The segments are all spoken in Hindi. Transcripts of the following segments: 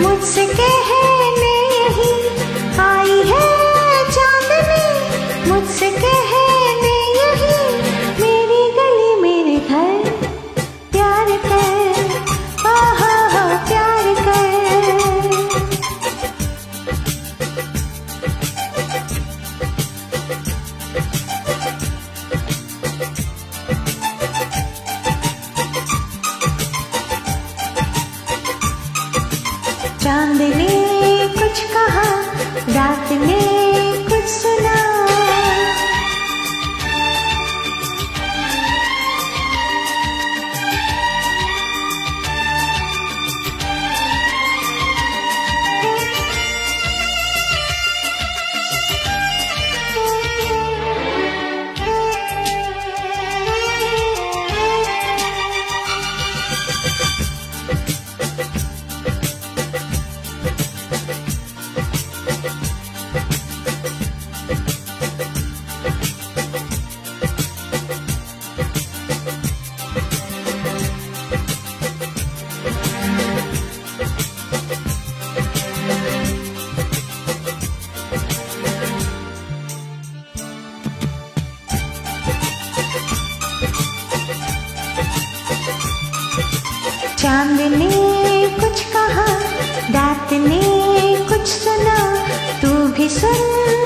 मुझसे कहने चाँद ने कुछ कहा रात ने चाँद ने कुछ कहा रात ने कुछ सुना तू भी सुन।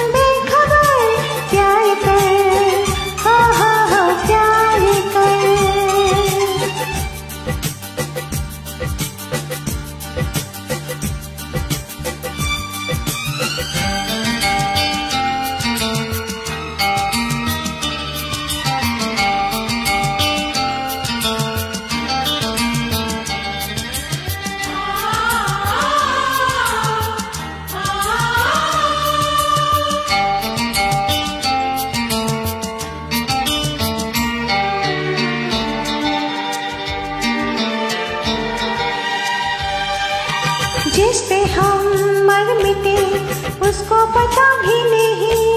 पे हम मर मिटे उसको पता भी नहीं